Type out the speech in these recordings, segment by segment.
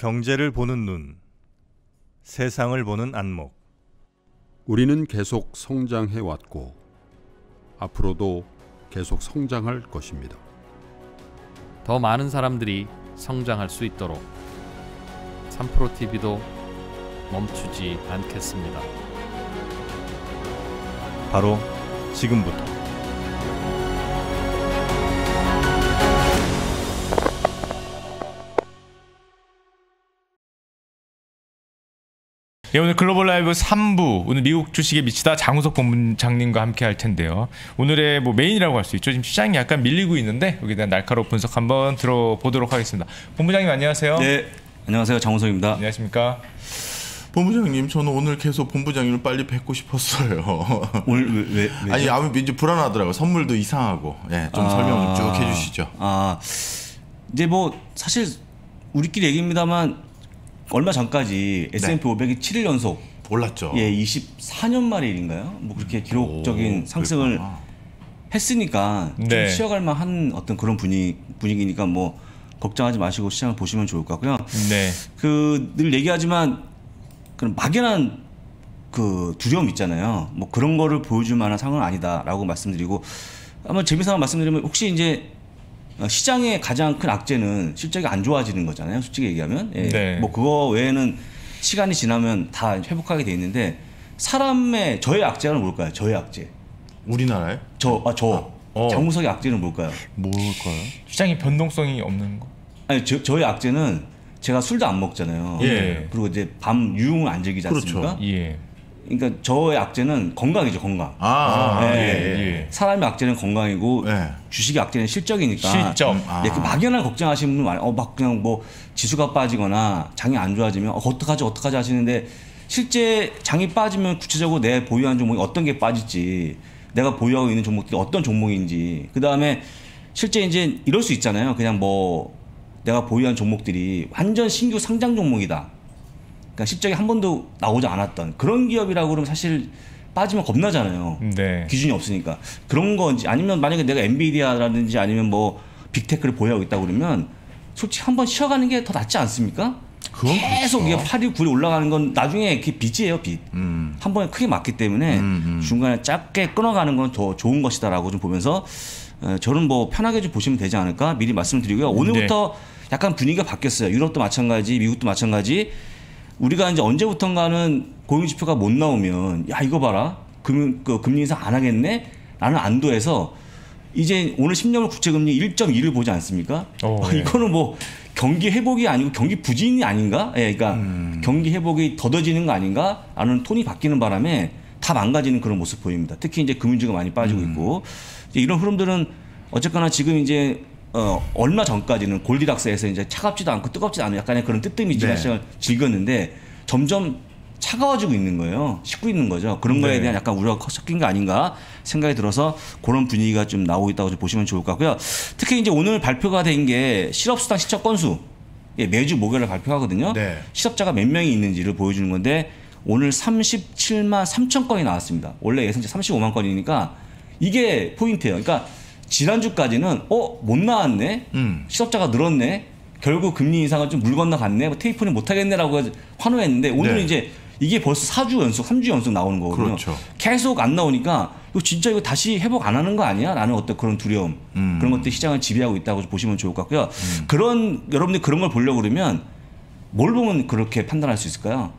경제를 보는 눈, 세상을 보는 안목. 우리는 계속 성장해 왔고 앞으로도 계속 성장할 것입니다. 더 많은 사람들이 성장할 수 있도록 3프로 TV도 멈추지 않겠습니다. 바로 지금부터. 예, 오늘 글로벌 라이브 3부 오늘 미국 주식에 미치다 장우석 본부장님과 함께 할 텐데요. 오늘의 뭐 메인이라고 할 수 있죠. 지금 시장이 약간 밀리고 있는데 여기에 대한 날카로운 분석 한번 들어보도록 하겠습니다. 본부장님 안녕하세요. 네, 안녕하세요. 장우석입니다. 안녕하십니까? 본부장님 저는 오늘 계속 본부장님을 빨리 뵙고 싶었어요. 오늘 왜, 왜? 아니 아무 이제 불안하더라고. 선물도 이상하고. 예, 좀 아. 설명 쭉 해주시죠. 아 이제 뭐 사실 우리끼리 얘기입니다만 얼마 전까지 S&P 500이 7일 연속 올랐죠. 예 24년 만의 일인가요? 뭐 그렇게 기록적인 오, 상승을 그랬구나. 했으니까 네. 좀 쉬어갈 만한 어떤 그런 분위 분위기니까 뭐 걱정하지 마시고 시장을 보시면 좋을 것 같고요. 네. 그 늘 얘기하지만 그런 막연한 그 두려움 있잖아요. 뭐 그런 거를 보여줄 만한 상황은 아니다라고 말씀드리고 한번 재미삼아 말씀드리면 혹시 이제 어, 시장의 가장 큰 악재는 실적이 안 좋아지는 거잖아요. 솔직히 얘기하면 예. 네. 뭐 그거 외에는 시간이 지나면 다 회복하게 돼 있는데 사람의 저의 악재는 뭘까요? 저의 악재. 우리나라에 저, 아, 저. 어. 장우석의 악재는 뭘까요? 뭘까요? 시장이 변동성이 없는 거. 아니, 저, 저의 악재는 제가 술도 안 먹잖아요. 예. 그리고 이제 밤 유흥을 안 즐기지 그렇죠. 않습니까? 예. 그러니까 저의 악재는 건강이죠, 건강. 아, 예, 예, 예. 예. 사람의 악재는 건강이고 예. 주식의 악재는 실적이니까. 실적. 아. 예, 그 막연한 걱정하시는 분 많아요. 어, 막 그냥 뭐 지수가 빠지거나 장이 안 좋아지면 어, 어떡하지, 어떡하지 하시는데 실제 장이 빠지면 구체적으로 내 보유한 종목이 어떤 게 빠질지 내가 보유하고 있는 종목들이 어떤 종목인지 그 다음에 실제 이제 이럴 수 있잖아요. 그냥 뭐 내가 보유한 종목들이 완전 신규 상장 종목이다. 그러니까 실적이 한 번도 나오지 않았던 그런 기업이라고 그러면 사실 빠지면 겁나잖아요. 네. 기준이 없으니까 그런 건지 아니면 만약에 내가 엔비디아라든지 아니면 뭐 빅테크를 보유하고 있다고 그러면 솔직히 한 번 쉬어가는 게 더 낫지 않습니까? 계속 그렇죠. 이게 8위, 9위 올라가는 건 나중에 그게 빚이에요, 빚. 음. 한 번에 크게 맞기 때문에 음, 음. 중간에 짧게 끊어가는 건 더 좋은 것이다라고 좀 보면서 어, 저는 뭐 편하게 좀 보시면 되지 않을까 미리 말씀드리고요. 오늘부터 네. 약간 분위기가 바뀌었어요. 유럽도 마찬가지, 미국도 마찬가지. 우리가 이제 언제부턴가는 고용 지표가 못 나오면 야 이거 봐라 금, 그 금리 인상 안 하겠네 라는 안도에서 이제 오늘 10년물 국채금리 1.2를 보지 않습니까? 오, 아, 예. 이거는 뭐 경기 회복이 아니고 경기 부진이 아닌가? 예, 그러니까 음. 경기 회복이 더뎌지는 거 아닌가? 라는 톤이 바뀌는 바람에 다 망가지는 그런 모습 보입니다. 특히 이제 금융주가 많이 빠지고 음. 있고 이런 흐름들은 어쨌거나 지금 이제 어, 얼마 전까지는 골디락스에서 이제 차갑지도 않고 뜨겁지도 않은 약간의 그런 뜨뜻미지한 네. 시장을 즐겼는데 점점 차가워지고 있는 거예요. 식고 있는 거죠. 그런 거에 네. 대한 약간 우려가 섞인 거 아닌가 생각이 들어서 그런 분위기가 좀 나오고 있다고 좀 보시면 좋을 것 같고요. 특히 이제 오늘 발표가 된 게 실업수당 시적 건수 예, 매주 목요일에 발표하거든요. 네. 실업자가 몇 명이 있는지를 보여주는 건데 오늘 37만 3천 건이 나왔습니다. 원래 예상치 35만 건이니까 이게 포인트예요. 그러니까 지난주까지는 어 못 나왔네, 음. 실업자가 늘었네, 결국 금리 인상을 좀 물 건너 갔네, 뭐 taper는 못 하겠네라고 해서 환호했는데 오늘은 네. 이제 이게 벌써 4주 연속, 3주 연속 나오는 거거든요. 그렇죠. 계속 안 나오니까 이거 진짜 이거 다시 회복 안 하는 거 아니야? 라는 어떤 그런 두려움 음. 그런 것들이 시장을 지배하고 있다고 보시면 좋을 것 같고요. 그런 여러분들 그런 걸 보려고 그러면 뭘 보면 그렇게 판단할 수 있을까요?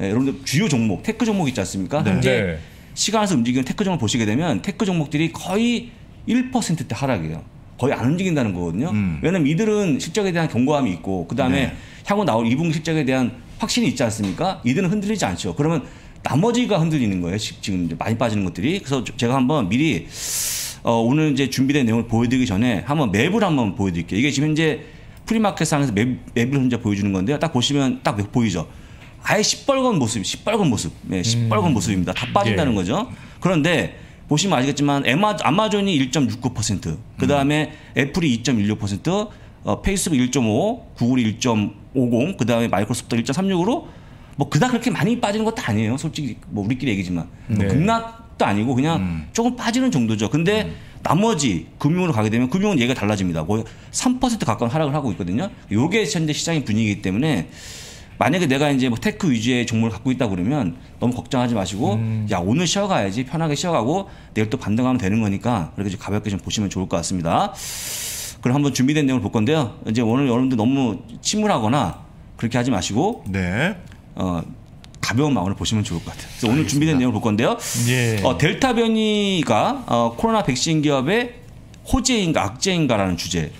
예, 여러분들 주요 종목, 테크 종목 있지 않습니까? 네. 현재 네. 시간에서 움직이는 테크 종목 보시게 되면 테크 종목들이 거의 1%대 하락이에요. 거의 안 움직인다는 거거든요. 음. 왜냐면 이들은 실적에 대한 경고함이 있고 그 다음에 네. 향후 나올 2분기 실적에 대한 확신이 있지 않습니까? 이들은 흔들리지 않죠. 그러면 나머지가 흔들리는 거예요. 시- 지금 이제 많이 빠지는 것들이. 그래서 제가 한번 미리 어, 오늘 이제 준비된 내용을 보여드리기 전에 한번 맵을 한번 보여드릴게요. 이게 지금 현재 프리마켓상에서 맵, 맵을 현재 보여주는 건데요. 딱 보시면 딱 보이죠. 아예 시뻘건 모습, 시뻘건 모습, 네, 시뻘건 모습입니다. 다 빠진다는 예. 거죠. 그런데 보시면 아시겠지만 에마, 아마존이 1.69%, 그 다음에 애플이 2.16%, 어, 페이스북 1.5, 구글이 1.50, 그 다음에 마이크로소프트 1.36으로 뭐 그닥 그렇게 많이 빠지는 것도 아니에요. 솔직히 뭐 우리끼리 얘기지만 뭐 네. 급락도 아니고 그냥 조금 빠지는 정도죠. 근데 나머지 금융으로 가게 되면 금융은 얘기가 달라집니다. 거의 3% 가까운 하락을 하고 있거든요. 요게 현재 시장의 분위기이기 때문에 만약에 내가 이제 뭐 테크 위주의 종목을 갖고 있다 그러면 너무 걱정하지 마시고 야 오늘 쉬어가야지 편하게 쉬어가고 내일 또 반등하면 되는 거니까 그렇게 좀 가볍게 좀 보시면 좋을 것 같습니다. 그럼 한번 준비된 내용을 볼 건데요. 이제 오늘 여러분들 너무 침울하거나 그렇게 하지 마시고 네. 어, 가벼운 마음으로 보시면 좋을 것 같아요. 그래서 오늘 준비된 내용을 볼 건데요. 예. 어, 델타 변이가 어, 코로나 백신 기업의 호재인가 악재인가라는 주제.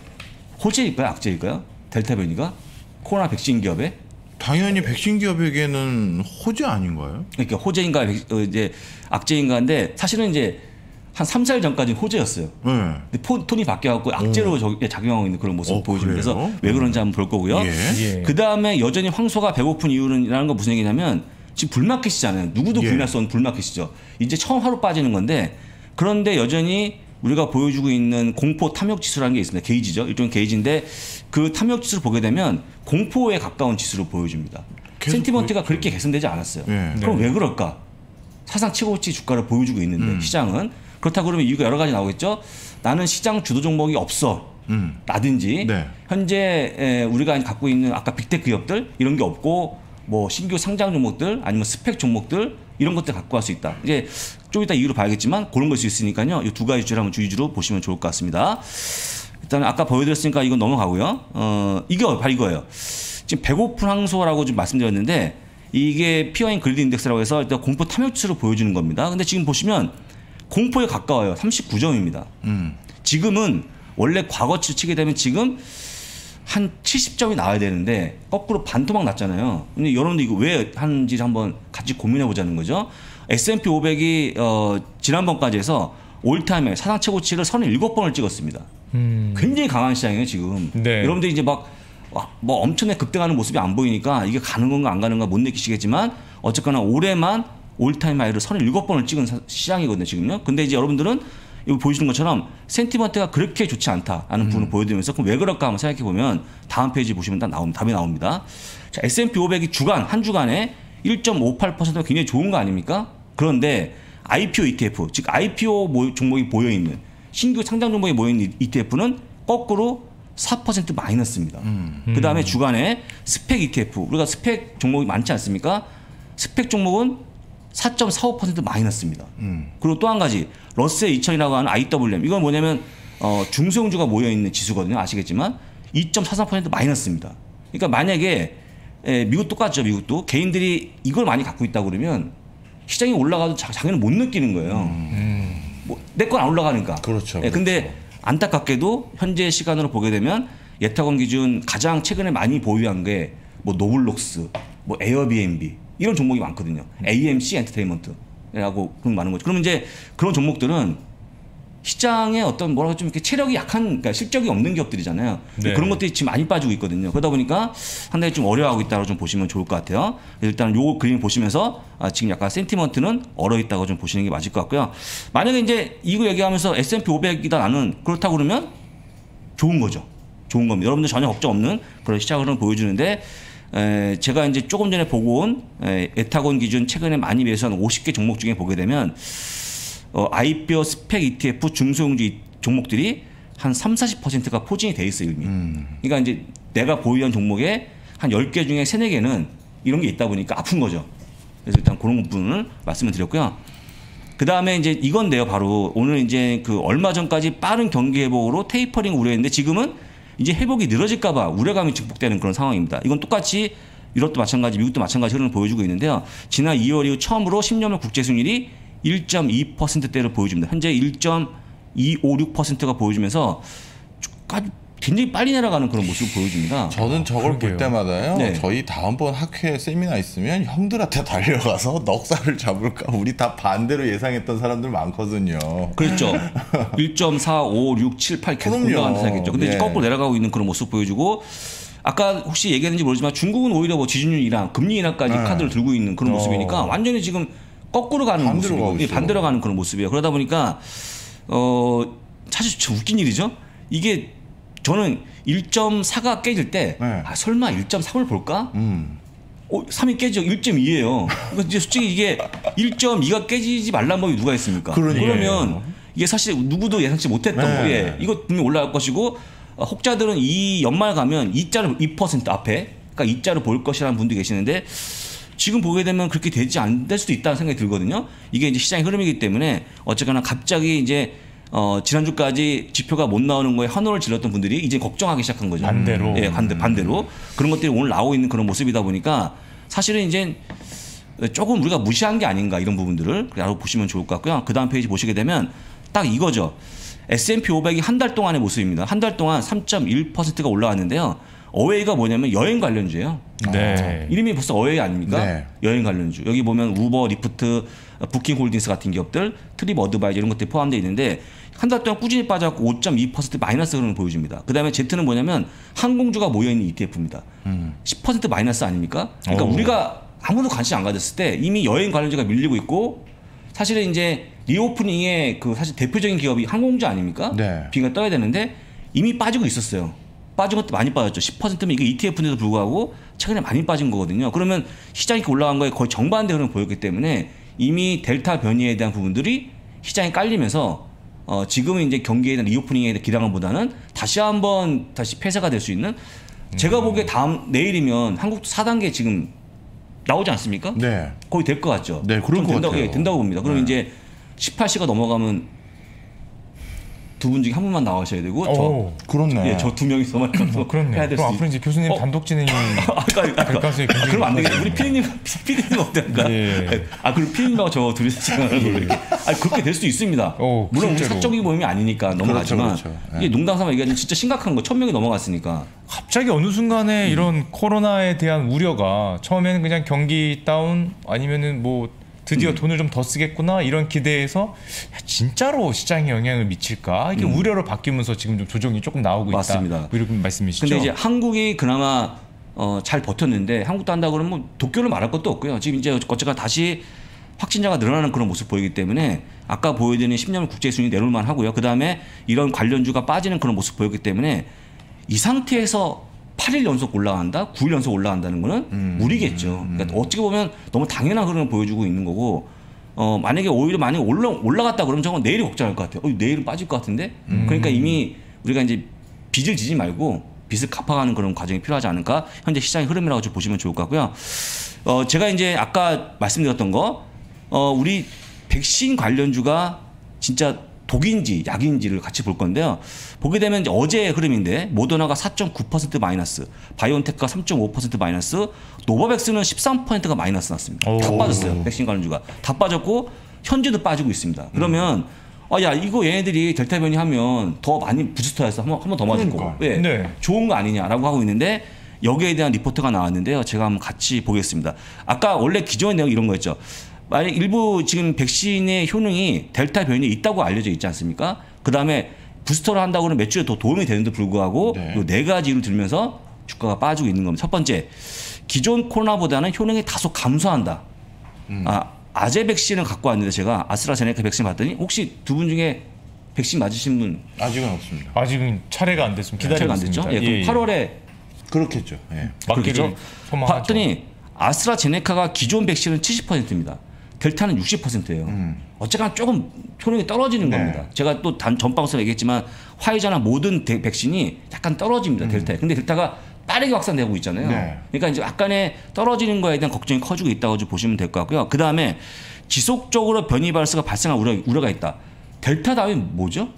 호재일까요? 악재일까요? 델타 변이가 코로나 백신 기업의 당연히 백신 기업에게는 호재 아닌가요? 그러니까 호재인가 백- 어, 이제 악재인가인데 사실은 이제 한 3, 4일 전까지는 호재였어요. 네. 근데 포- 톤이 바뀌어갖고 악재로 저- 작용하고 있는 그런 모습을 어. 그래서 그래요? 왜 그런지 한번 볼 거고요. 예. 예. 그 다음에 여전히 황소가 배고픈 이유는이라는 건 무슨 얘기냐면 지금 불마켓이잖아요. 누구도 예. 부인할 수 없는 불마켓이죠. 이제 처음 하루 빠지는 건데 그런데 여전히 우리가 보여주고 있는 공포 탐욕 지수라는 게 있습니다. 게이지죠. 일종의 게이지인데 그 탐욕 지수를 보게 되면 공포에 가까운 지수를 보여줍니다. sentiment가 그렇게 개선되지 않았어요. 예. 그럼 왜 그럴까? 사상 최고치 주가를 보여주고 있는데 음. 시장은 그렇다 그러면 이유가 여러 가지 나오겠죠. 나는 시장 주도 종목이 없어. 음. 라든지 네. 현재 에, 우리가 갖고 있는 아까 빅테크 기업들 이런 게 없고 뭐 신규 상장 종목들 아니면 SPAC 종목들 이런 것들 갖고 갈 수 있다. 이제 좀 이따 이유를 봐야겠지만 그런 걸 수 있으니까요. 이 두 가지 주를 한번 주의주로 보시면 좋을 것 같습니다. 일단 아까 보여드렸으니까 이건 넘어가고요. 어 이거 바로 이거예요. 지금 배고픈 항소라고 좀 말씀드렸는데 이게 피어인 그리드 인덱스라고 해서 일단 공포 탐욕치를 보여주는 겁니다. 근데 지금 보시면 공포에 가까워요. 39점입니다. 음. 지금은 원래 과거치를 치게 되면 지금 한 70점이 나와야 되는데 거꾸로 반토막 났잖아요. 근데 여러분들 이거 왜 하는지 한번 같이 고민해 보자는 거죠. S&P 500이 어, 지난번까지 해서 all-time에 사상 최고치를 37번을 찍었습니다. 음. 굉장히 강한 시장이에요 지금. 네. 여러분들이 이제 막 뭐 엄청나게 급등하는 모습이 안 보이니까 이게 가는 건가 안 가는 건가 못 느끼시겠지만 어쨌거나 올해만 all-time high를 37번을 찍은 사- 시장이거든요 지금요. 근데 이제 여러분들은 이거 보여주는 것처럼 sentiment가 그렇게 좋지 않다라는 부분을 보여드리면서 그럼 왜 그럴까 한번 생각해 보면 다음 페이지 보시면 딱 나옵니다. 답이 나옵니다. 자, S&P 500이 주간 한 주간에 1.58%가 굉장히 좋은 거 아닙니까? 그런데 IPO ETF 즉 IPO 모- 종목이 모여 있는 신규 상장 종목이 모여 있는 ETF는 거꾸로 4% 마이너스입니다. 그 다음에 주간에 스펙 ETF 우리가 스펙 종목이 많지 않습니까? 스펙 종목은 4.45% 마이너스입니다. 그리고 또 한 가지 러셀 2000이라고 하는 IWM 이건 뭐냐면 어, 중소형주가 모여 있는 지수거든요. 아시겠지만 2.43% 마이너스입니다. 그러니까 만약에 에, 미국 똑같죠. 미국도 개인들이 이걸 많이 갖고 있다 그러면 시장이 올라가도 자, 자기는 못 느끼는 거예요. 뭐, 내 건 안 올라가니까. 그렇죠, 예, 근데 안타깝게도 현재 시간으로 보게 되면 예탁원 기준 가장 최근에 많이 보유한 게 뭐 로블록스, 뭐 에어비앤비 이런 종목이 많거든요. AMC 엔터테인먼트라고 그런 거 많은 거죠. 그러면 이제 그런 종목들은 시장에 어떤 뭐라고 좀 이렇게 체력이 약한 그러니까 실적이 없는 기업들이잖아요. 네. 그런 것들이 지금 많이 빠지고 있거든요. 그러다 보니까 상당히 좀 어려워하고 있다고 좀 보시면 좋을 것 같아요. 일단 요 그림 보시면서 아, 지금 약간 sentiment는 얼어 있다고 좀 보시는 게 맞을 것 같고요. 만약에 이제 이거 얘기하면서 S&P 500이다 나는 그렇다고 그러면 좋은 거죠. 좋은 겁니다. 여러분들 전혀 걱정 없는 그런 시작을 보여주는데 에, 제가 이제 조금 전에 보고 온 에, 에타곤 기준 최근에 많이 매수한 50개 종목 중에 보게 되면 어, 아이피오 스펙 ETF 중소형주 이- 종목들이 한 3, 40%가 포진이 돼 있어요, 이미. 그러니까 이제 내가 보유한 종목에 한 10개 중에 3, 4개는 이런 게 있다 보니까 아픈 거죠. 그래서 일단 그런 부분을 말씀을 드렸고요. 그 다음에 이제 이건데요, 바로 오늘 이제 그 얼마 전까지 빠른 경기 회복으로 테이퍼링 우려했는데 지금은 이제 회복이 늘어질까봐 우려감이 증폭되는 그런 상황입니다. 이건 똑같이 유럽도 마찬가지, 미국도 마찬가지 흐름을 보여주고 있는데요. 지난 2월 이후 처음으로 10년물 국제 수익률이 1.2%대를 보여줍니다. 현재 1.256%가 보여주면서 아주 굉장히 빨리 내려가는 그런 모습을 보여줍니다. 저는 저걸 볼 그러게요. 때마다요. 네. 저희 다음번 학회 세미나 있으면 형들한테 달려가서 넉살을 잡을까 우리 다 반대로 예상했던 사람들 많거든요. 그렇죠. 1.4, 5, 6, 7, 8 계속. 올라가는 상황이겠죠. 근데 이제 예. 거꾸로 내려가고 있는 그런 모습 보여주고 아까 혹시 얘기했는지 모르지만 중국은 오히려 뭐 지준율 인하, 금리 인하까지 네. 카드를 들고 있는 그런 어. 모습이니까 완전히 지금 거꾸로 가는 반대로 모습이고 예. 반대로 가는 그런 모습이에요. 그러다 보니까 어 사실 참 웃긴 일이죠. 이게 저는 1.4가 깨질 때 네. 아, 설마 1.3을 볼까? 음. 어, 3이 깨지죠. 1.2예요. 그러니까 이제 솔직히 이게 1.2가 깨지지 말란 법이 누가 있습니까? 그러니까요. 그러면 이게 사실 누구도 예상치 못했던 네. 거예요. 이거 분명히 올라갈 것이고 어, 혹자들은 이 연말 가면 2자를 2% 앞에 그러니까 2자를 볼 것이라는 분도 계시는데 지금 보게 되면 그렇게 되지 안될 수도 있다는 생각이 들거든요. 이게 이제 시장의 흐름이기 때문에 어쨌거나 갑자기 이제 어, 지난주까지 지표가 못 나오는 거에 환호를 질렀던 분들이 이제 걱정하기 시작한 거죠. 반대로. 예, 반대, 반대로. 그런 것들이 오늘 나오고 있는 그런 모습이다 보니까 사실은 이제 조금 우리가 무시한 게 아닌가 이런 부분들을 알아 보시면 좋을 것 같고요. 그 다음 페이지 보시게 되면 딱 이거죠. S&P 500이 한 달 동안의 모습입니다. 한 달 동안 3.1%가 올라왔는데요. AWAY가 뭐냐면 여행 관련주예요. 네. 이름이 벌써 away 아닙니까? 네. 여행 관련주. 여기 보면 우버, 리프트, 부킹 홀딩스 같은 기업들, 트립 어드바이저 이런 것들이 포함되어 있는데 한 달 동안 꾸준히 빠져갖고 5.2% 마이너스 흐름을 보여줍니다. 그 다음에 Z는 뭐냐면 항공주가 모여있는 ETF입니다. 10% 마이너스 아닙니까? 그러니까 오. 우리가 아무도 관심 안 가졌을 때 이미 여행 관련주가 밀리고 있고 사실은 이제 reopening의 그 사실 대표적인 기업이 항공주 아닙니까? 네. 비가 떠야 되는데 이미 빠지고 있었어요. 빠진 것도 많이 빠졌죠. 10%면 이게 ETF인데도 불구하고 최근에 많이 빠진 거거든요. 그러면 시장이 이렇게 올라간 거에 거의 정반대 흐름을 보였기 때문에 이미 델타 변이에 대한 부분들이 시장에 깔리면서 어, 지금은 이제 경기에 대한 리오프닝에 대한 기량보다는 다시 한번 다시 폐쇄가 될 수 있는 제가 보기에 다음 내일이면 한국도 4단계 지금 나오지 않습니까? 네. 거의 될 것 같죠. 네, 그럴 좀것 된다고, 같아요. 예, 된다고 봅니다. 그럼 네. 이제 18시가 넘어가면 두 분 중에 한 분만 나오셔야 되고 오. 저 그렇네. 예, 저 두 명이서만 어. 해야 될 그럼 수 앞으로 이제 교수님 어? 단독 진행이 아까 아까 될 가능성이 굉장히 그럼 안 되겠네. 우리 피디님 피디님 어떨까? 예. 아 그럼 피디님하고 저 둘이서 진행하는 걸로 이렇게. 아 그렇게 될 수도 있습니다. 오, 물론 우리. 사적인 모임이 아니니까 넘어가지만 그렇죠, 그렇죠. 이게 농담삼아 얘기하면 진짜 심각한 거 천 명이 넘어갔으니까 갑자기 어느 순간에 음. 이런 코로나에 대한 우려가 처음에는 그냥 경기 다운 아니면은 뭐 드디어 음. 돈을 좀 더 쓰겠구나 이런 기대에서 야, 진짜로 시장에 영향을 미칠까 이게 우려로 바뀌면서 지금 좀 조정이 조금 나오고 음. 맞습니다. 있다. 뭐 이런 말씀이시죠? 근데 이제 한국이 그나마 어, 잘 버텼는데 한국도 한다 그러면 뭐 도쿄를 말할 것도 없고요. 지금 이제 어쨌거나 다시 확진자가 늘어나는 그런 모습 보이기 때문에 아까 보여드린 10년 국제 순위 내려올만 하고요. 그 다음에 이런 관련주가 빠지는 그런 모습 보였기 때문에 이 상태에서 8일 연속 올라간다, 9일 연속 올라간다는 거는 무리겠죠. 그러니까 어떻게 보면 너무 당연한 흐름을 보여주고 있는 거고 어, 만약에 오히려 만약에 올라, 올라갔다 그러면 저건 내일이 걱정할 것 같아요. 어, 내일은 빠질 것 같은데? 그러니까 이미 우리가 이제 빚을 지지 말고 빚을 갚아가는 그런 과정이 필요하지 않을까? 현재 시장의 흐름이라고 좀 보시면 좋을 것 같고요. 어, 제가 이제 아까 말씀드렸던 거, 어, 우리 백신 관련주가 진짜 독인지 약인지를 같이 볼 건데요. 보게 되면 어제의 흐름인데 모더나가 4.9% 마이너스, 바이온테크가 3.5% 마이너스, 노바백스는 13%가 마이너스 났습니다. 다 오. 빠졌어요. 백신 관련주가 다 빠졌고 현재도 빠지고 있습니다. 그러면 아, 야 이거 얘네들이 델타 변이 하면 더 많이 부스터해서 한번 한번 더 맞을 거고. 왜 네. 좋은 거 아니냐라고 하고 있는데 여기에 대한 리포트가 나왔는데요. 제가 한번 같이 보겠습니다. 아까 원래 기존의 내용 이런 거였죠. 만약 일부 지금 백신의 효능이 델타 변이에 있다고 알려져 있지 않습니까? 그 다음에 부스터를 한다고 하면 매출에 더 도움이 되는데 불구하고 네. 요네 가지를 들면서 주가가 빠지고 있는 겁니다. 첫 번째, 기존 코로나보다는 효능이 다소 감소한다. 아, 아제 백신을 갖고 왔는데 제가 아스트라제네카 백신 봤더니 혹시 두 분 중에 백신 맞으신 분 아직은 없습니다. 아직은 차례가 안 됐으면 기다리고 차례가 안 있습니다. 됐죠? 예, 그럼 8월에 그렇겠죠. 예. 맞기를 그렇죠? 소망하죠. 봤더니 아스트라제네카가 기존 백신은 70%입니다. 델타는 60%예요. 어쨌거나 조금 효능이 떨어지는 음. 네. 겁니다. 제가 또 단 전방에서 얘기했지만 화이자나 모든 대- 백신이 약간 떨어집니다. 델타에. 근데 델타가 빠르게 확산되고 있잖아요. 음. 네. 그러니까 이제 약간의 떨어지는 거에 대한 걱정이 커지고 있다고 좀 보시면 될 것 같고요. 그 다음에 지속적으로 변이 바이러스가 발생할 우려, 우려가 있다. 델타 다음에 뭐죠?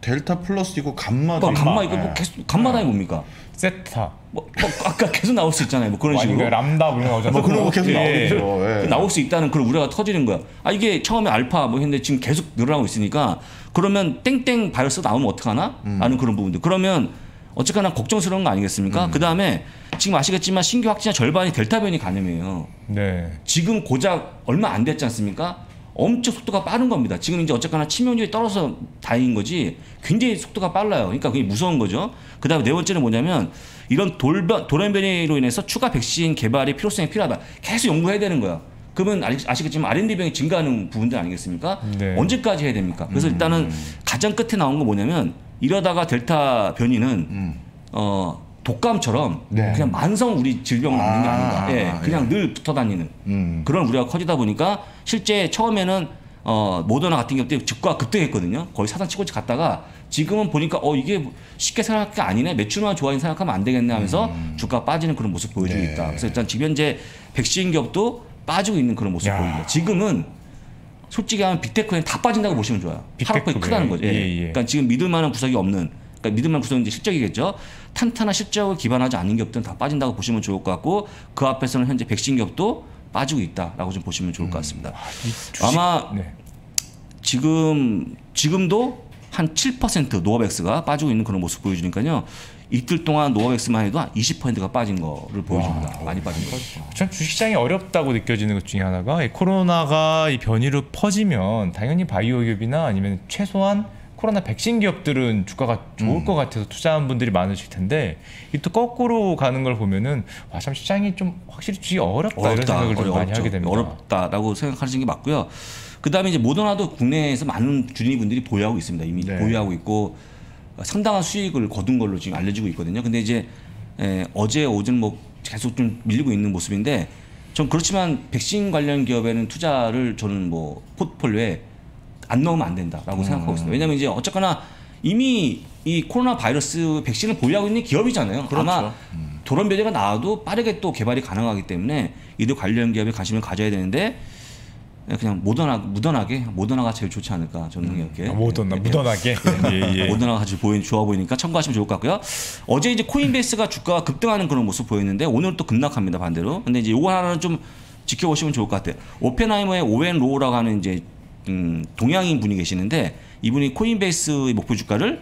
델타 플러스 있고 감마도 뭐 감마. 이거 뭐 예. 계속 감마 다음에 뭡니까? 세타 뭐, 뭐 아까 계속 나올 수 있잖아요. 뭐 그런 식으로. 아니면 람다 뭐 이런 거 나오잖아요. 뭐 그런 거 계속 예. 나오겠죠. 예. 나올 수 있다는 그런 우려가 터지는 거야. 아 이게 처음에 알파 뭐 했는데 지금 계속 늘어나고 있으니까 그러면 땡땡 바이러스 나오면 어떡하나? 하는 그런 부분들. 그러면 어쨌거나 걱정스러운 거 아니겠습니까? 그 다음에 지금 아시겠지만 신규 확진자 절반이 델타 변이 감염이에요. 네. 지금 고작 얼마 안 됐지 않습니까? 엄청 속도가 빠른 겁니다. 지금 이제 어쨌거나 치명률이 떨어서 다행인 거지 굉장히 속도가 빨라요. 그러니까 그게 무서운 거죠. 그 다음에 네 번째는 뭐냐면 이런 돌변, 돌연변이로 인해서 추가 백신 개발의 필요성이 필요하다. 계속 연구해야 되는 거야. 그러면 아시- 아시겠지만 R&D 병이 증가하는 부분들 아니겠습니까? 네. 언제까지 해야 됩니까? 그래서 일단은 가장 끝에 나온 거 뭐냐면 이러다가 델타 변이는 어 독감처럼 네. 그냥 만성 우리 질병을 게 아, 아닌가. 예, 아, 그냥 늘 붙어 다니는 음. 그런 우려가 커지다 보니까 실제 처음에는 어, 모더나 같은 경우 주가 급등했거든요. 거의 사상 치고 갔다가 지금은 보니까 어 이게 쉽게 생각할 게 아니네. 매출만 좋아진 생각하면 안 되겠네 하면서 주가 빠지는 그런 모습 보여주고 네. 있다. 그래서 일단 지금 현재 백신 기업도 빠지고 있는 그런 모습 야. 보입니다. 지금은 솔직히 하면 빅테크는 다 빠진다고 보시면 좋아요. 빅테크 하락폭이 크다는 거죠. 예. 예, 예. 그러니까 지금 믿을 만한 구석이 없는 그러니까 믿을 만한 구석은 이제 실적이겠죠. 탄탄한 실적을 기반하지 않는 기업들은 다 빠진다고 보시면 좋을 것 같고 그 앞에서는 현재 백신 기업도 빠지고 있다라고 좀 보시면 좋을 것 같습니다. 아마 네. 지금 지금도 한 7% 노아백스가 빠지고 있는 그런 모습 보여주니까요. 이틀 동안 노아백스만 해도 한 20%가 빠진 거를 보여줍니다. 많이 빠진 거. 참 주식시장이 어렵다고 느껴지는 것 중에 하나가 이 코로나가 이 변이로 퍼지면 당연히 바이오 기업이나 아니면 최소한 코로나 백신 기업들은 주가가 좋을 음. 것 같아서 투자한 분들이 많으실 텐데 이 또 거꾸로 가는 걸 보면은 와 참 시장이 좀 확실히 주식이 어렵다, 이런 생각을 좀 많이 하게 됩니다. 어렵다라고 생각하시는 게 맞고요. 그다음에 이제 모더나도 국내에서 많은 주린이 분들이 보유하고 있습니다. 이미 네. 보유하고 있고 상당한 수익을 거둔 걸로 지금 알려지고 있거든요. 근데 이제 에, 어제 오전 뭐 계속 좀 밀리고 있는 모습인데 전 그렇지만 백신 관련 기업에는 투자를 저는 뭐 포트폴리오에 안 넣으면 안 된다라고 음. 생각하고 있습니다. 왜냐하면 이제 어쨌거나 이미 이 코로나 바이러스 백신을 보유하고 있는 기업이잖아요. 그렇죠. 아마 돌연변이가 나와도 빠르게 또 개발이 가능하기 때문에 이들 관련 기업에 관심을 가져야 되는데 그냥 모더나, 무던하게 모더나가 제일 좋지 않을까 저는 이렇게 아, 모더나 예, 무던하게 예, 예. 모더나가 같이 보이 좋아 보이니까 참고하시면 좋을 것 같고요. 어제 이제 코인베이스가 주가가 급등하는 그런 모습 보였는데 오늘 또 급락합니다 반대로. 근데 이제 이거 하나는 좀 지켜보시면 좋을 것 같아요. 오펜하이머의 오웬 라우라고 하는 이제 음, 동양인 분이 계시는데 이분이 코인베이스의 목표 주가를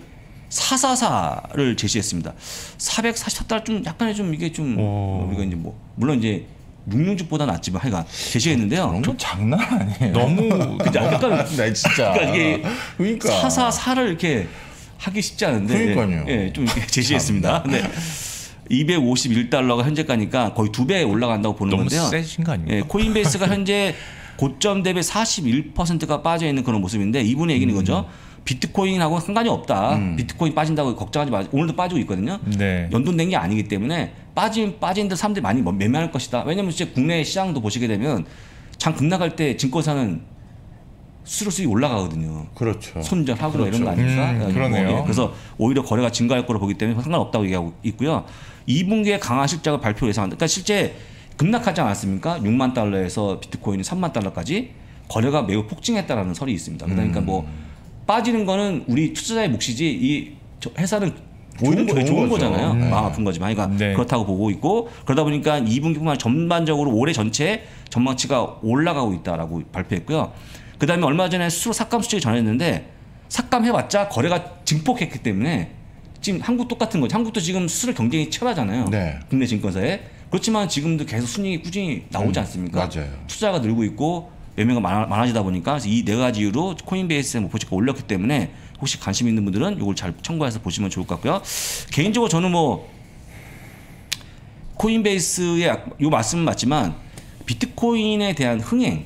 444를 제시했습니다. 440달러 좀 약간의 좀 이게 좀 오. 우리가 이제 뭐 물론 이제 66주보다 낫지만 하여간 제시했는데요. 그런 건 장난 아니에요. 너무 그죠? 약간 나 진짜. 그러니까 이게 그러니까. 사사사를 이렇게 하기 쉽지 않은데 그러니까요. 예, 좀 제시했습니다. 근데 251달러가 현재가니까 거의 두 배 올라간다고 보는 너무 건데요. 세신 거 아닙니까? 예, 코인베이스가 현재 고점 대비 41%가 빠져 있는 그런 모습인데 이분의 얘기는 거죠. 비트코인하고 상관이 없다. 비트코인 빠진다고 걱정하지 마. 오늘도 빠지고 있거든요. 네. 연동된 게 아니기 때문에 빠진 빠진데 사람들이 많이 뭐 매매할 것이다. 왜냐면 진짜 국내 시장도 보시게 되면 장 급락할 때 증권사는 수수료 수익 올라가거든요. 그렇죠. 손절하고 그렇죠. 이런 거 아닙니까? 음, 뭐, 그러네요. 예, 그래서 오히려 거래가 증가할 거로 보기 때문에 상관없다고 얘기하고 있고요. 2분기에 강한 실적을 발표 예상한다. 그러니까 실제 급락하지 않았습니까? 6만 달러에서 비트코인이 3만 달러까지 거래가 매우 폭증했다라는 설이 있습니다. 그러니까 음. 뭐 빠지는 거는 우리 투자자의 몫이지 이 저- 회사는 좋은, 거, 좋은 좋은. 거잖아요. 네. 마음 아픈 거지만. 그러니까 네. 그렇다고 보고 있고 그러다 보니까 2분기뿐만 전반적으로 올해 전체 전망치가 올라가고 있다라고 발표했고요. 그다음에 얼마 전에 수수료 삭감 수칙을 전했는데 삭감해봤자 거래가 증폭했기 때문에 지금 한국 똑같은 거죠. 한국도 지금 수수료 경쟁이 치열하잖아요. 네. 국내 증권사에. 그렇지만 지금도 계속 순이익이 꾸준히 나오지 음, 않습니까? 맞아요. 투자가 늘고 있고 매매가 많아, 많아지다 보니까 이 네 가지 이유로 코인베이스의 목표치가 올렸기 때문에 혹시 관심 있는 분들은 이걸 잘 참고해서 보시면 좋을 것 같고요. 개인적으로 저는 뭐 코인베이스의 약- 요 말씀은 맞지만 비트코인에 대한 흥행,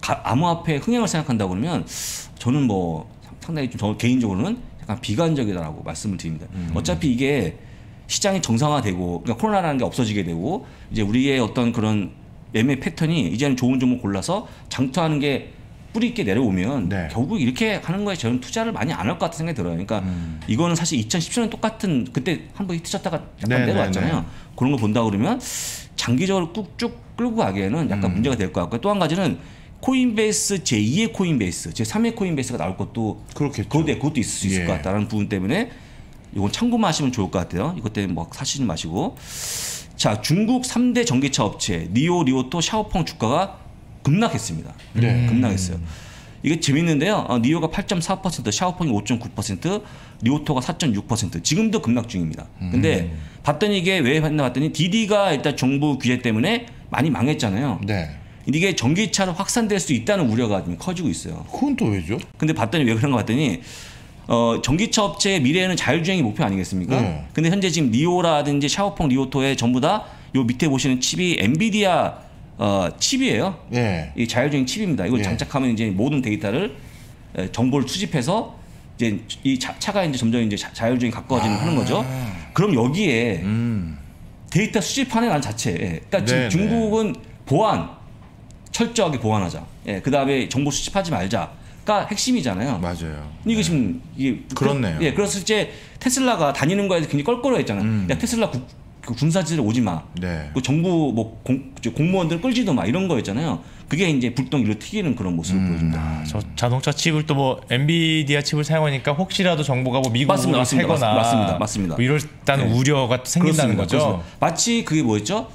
가- 암호화폐 흥행을 생각한다 그러면 저는 뭐 상당히 좀 저 개인적으로는 약간 비관적이다라고 말씀을 드립니다. 어차피 이게 시장이 정상화되고 그러니까 코로나라는 게 없어지게 되고 이제 우리의 어떤 그런 매매 패턴이 이제는 좋은 종목 골라서 장투하는 게 뿌리 있게 내려오면 네. 결국 이렇게 하는 거에 저는 투자를 많이 안 할 것 같은 생각이 들어요. 그러니까 이거는 사실 2017년 똑같은 그때 한 번 히트 쳤다가 약간 네, 내려왔잖아요. 네, 네. 그런 거 본다 그러면 장기적으로 쭉쭉 끌고 가기에는 약간 문제가 될 것 같고요. 또 한 가지는 코인베이스 제2의 코인베이스, 제3의 코인베이스가 나올 것도 그렇겠죠. 그것도, 그것도 있을 수 있을 예. 것 같다라는 부분 때문에 이건 참고만 하시면 좋을 것 같아요. 이것 때문에 뭐 사시지 마시고. 자, 중국 3대 전기차 업체 니오, 리오토, 샤오펑 주가가 급락했습니다. 네. 급락했어요. 이게 재밌는데요. 어, 니오가 8.4%, 샤오펑이 5.9%, 리오토가 4.6%. 지금도 급락 중입니다. 근데 봤더니 이게 왜 했나 봤더니 디디가 일단 정부 규제 때문에 많이 망했잖아요. 네. 이게 전기차로 확산될 수 있다는 우려가 좀 커지고 있어요. 그건 또 왜죠? 근데 봤더니 왜 그런가 봤더니 어, 전기차 업체의 미래에는 자율주행이 목표 아니겠습니까? 네. 근데 현재 지금 니오라든지 샤오펑, 리오토에 전부 다 요 밑에 보시는 칩이 엔비디아 어, 칩이에요. 예. 이 자율주행 칩입니다. 이걸 예. 장착하면 이제 모든 데이터를 에, 정보를 수집해서 이제 이 차, 차가 이제 점점 이제 자, 자율주행이 가까워지는 하는 거죠. 그럼 여기에 아. 음. 데이터 수집하는 안 자체에 그러니까 네, 지금 중국은 보안 철저하게 보안하자. 예, 그 다음에 정보 수집하지 말자 가 핵심이잖아요. 맞아요. 이게 지금 이게 그렇네요. 그, 예, 그래서 실제 테슬라가 다니는 거에 굉장히 껄끄러워했잖아요. 야 테슬라 국, 그 군사지대 오지 마. 네. 그 정부 뭐 공, 저 공무원들 끌지도 마 이런 거였잖아요. 그게 이제 불똥 일로 튀기는 그런 모습을 음. 보여준다. 아, 저 자동차 칩을 또 뭐 엔비디아 칩을 사용하니까 혹시라도 정보가 뭐 미국으로 맞습니다, 맞습니다, 새거나 맞습니다, 맞습니다. 뭐 이럴다는 네. 우려가 생긴다는 그렇습니다. 거죠. 그렇습니다. 마치 그게 뭐였죠?